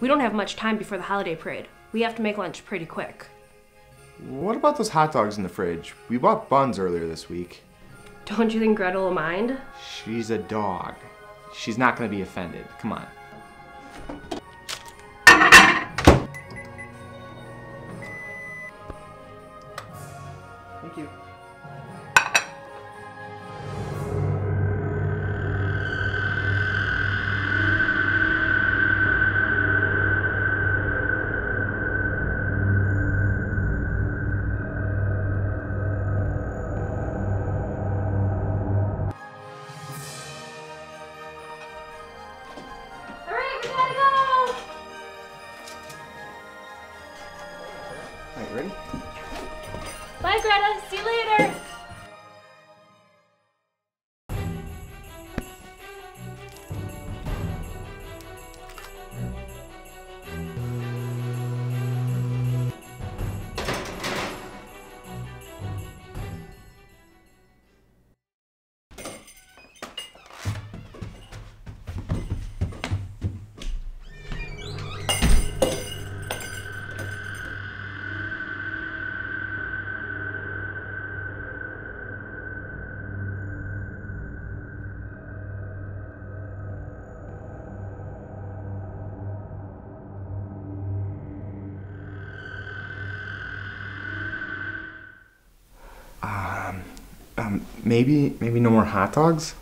We don't have much time before the holiday parade. We have to make lunch pretty quick. What about those hot dogs in the fridge? We bought buns earlier this week. Don't you think Greta will mind? She's a dog. She's not gonna be offended. Come on. Bye, Greta. See you later. Maybe maybe no more hot dogs.